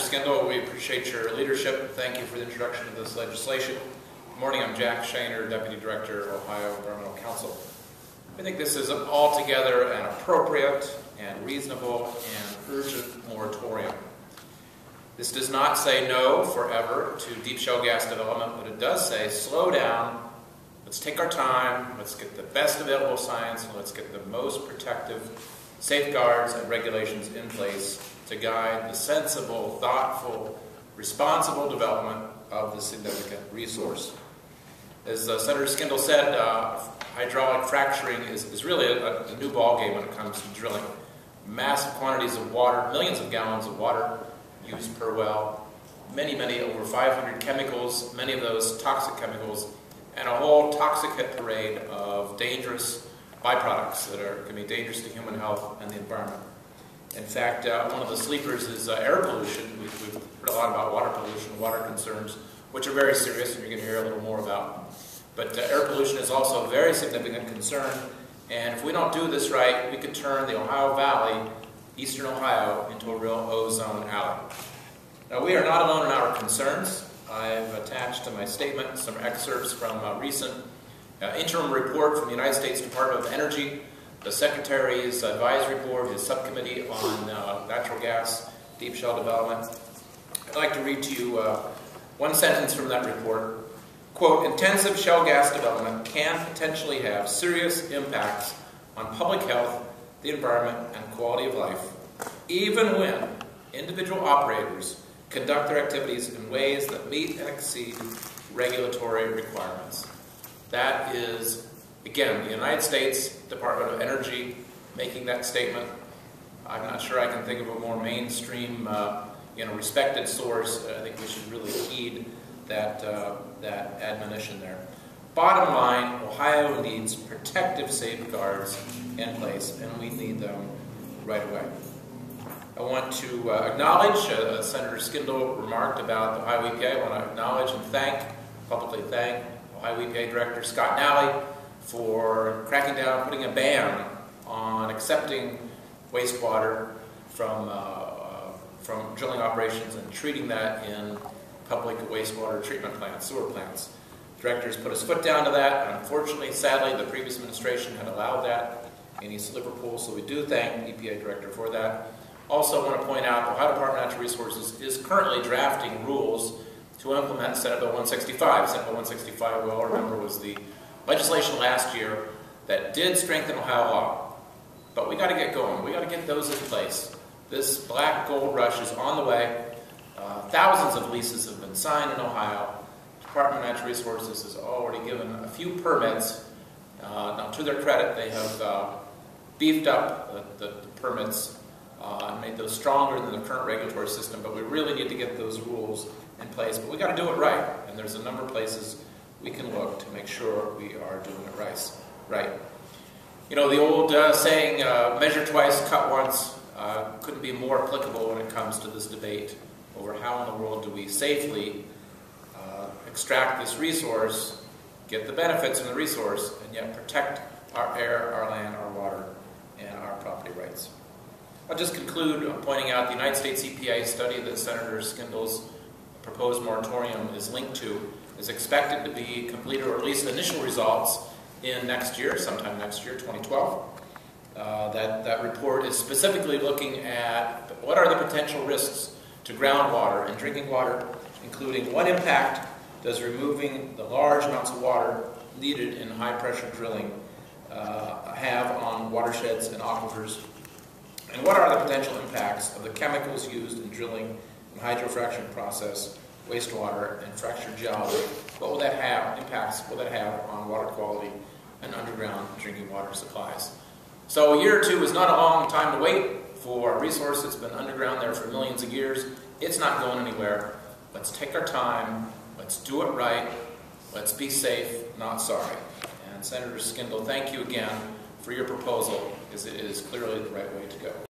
Skindell. We appreciate your leadership. Thank you for the introduction of this legislation. Good morning. I'm Jack Shaner, Deputy Director, of Ohio Environmental Council. I think this is altogether an appropriate and reasonable and urgent moratorium. This does not say no forever to deep shale gas development, but it does say slow down, let's take our time, let's get the best available science, and let's get the most protective safeguards and regulations in place to guide the sensible, thoughtful, responsible development of the significant resource. As uh, Senator Skindell said, uh, hydraulic fracturing is, is really a, a new ballgame when it comes to drilling. Massive quantities of water, millions of gallons of water used per well, many, many, over 500 chemicals, many of those toxic chemicals, and a whole toxic parade of dangerous byproducts that are, can be dangerous to human health and the environment. In fact, uh, one of the sleepers is uh, air pollution. We've, we've, heard a lot about water pollution, water concerns, which are very serious, and you're going to hear a little more about. But uh, air pollution is also a very significant concern, and if we don't do this right, we could turn the Ohio Valley, eastern Ohio, into a real ozone alley. Now, we are not alone in our concerns. I've attached to my statement some excerpts from a recent uh, interim report from the United States Department of Energy the Secretary's advisory board, his subcommittee on uh, natural gas, deep shale development. I'd like to read to you uh, one sentence from that report. Quote, intensive shale gas development can potentially have serious impacts on public health, the environment, and quality of life, even when individual operators conduct their activities in ways that meet and exceed regulatory requirements. That is Again, the United States Department of Energy making that statement. I'm not sure I can think of a more mainstream, uh, you know, respected source. I think we should really heed that, uh, that admonition there. Bottom line, Ohio needs protective safeguards in place, and we need them right away. I want to uh, acknowledge, uh, Senator Skindell remarked about the Ohio EPA. I want to acknowledge and thank, publicly thank Ohio EPA Director Scott Nally for cracking down, putting a ban on accepting wastewater from, uh, uh, from drilling operations and treating that in public wastewater treatment plants, sewer plants. Directors put his foot down to that. Unfortunately, sadly, the previous administration had allowed that in East Liverpool, so we do thank EPA director for that. Also, I want to point out the Ohio Department of Natural Resources is currently drafting rules to implement Senate Bill 165. Senate Bill 165, we all remember, was the legislation last year that did strengthen Ohio law. But we got to get going. We got to get those in place. This black gold rush is on the way. Uh, thousands of leases have been signed in Ohio. Department of Natural Resources has already given a few permits. Uh, now, to their credit, they have uh, beefed up the, the, the permits uh, and made those stronger than the current regulatory system. But we really need to get those rules in place. But we got to do it right. And there's a number of places we can look to make sure we are doing it right. Right. You know, the old uh, saying, uh, measure twice, cut once, uh, couldn't be more applicable when it comes to this debate over how in the world do we safely uh, extract this resource, get the benefits from the resource, and yet protect our air, our land, our water, and our property rights. I'll just conclude by pointing out the United States EPA study that Senator Skindell's proposed moratorium is linked to is expected to be completed, or at least initial results, in next year, sometime next year, 2012. Uh, that, that report is specifically looking at what are the potential risks to groundwater and drinking water, including what impact does removing the large amounts of water needed in high pressure drilling uh, have on watersheds and aquifers, and what are the potential impacts of the chemicals used in drilling and hydrofracturing process wastewater, and fractured geology, what will that have, impacts will that have on water quality and underground drinking water supplies? So a year or two is not a long time to wait for a resource that's been underground there for millions of years. It's not going anywhere. Let's take our time. Let's do it right. Let's be safe, not sorry. And Senator Skindell, thank you again for your proposal, because it is clearly the right way to go.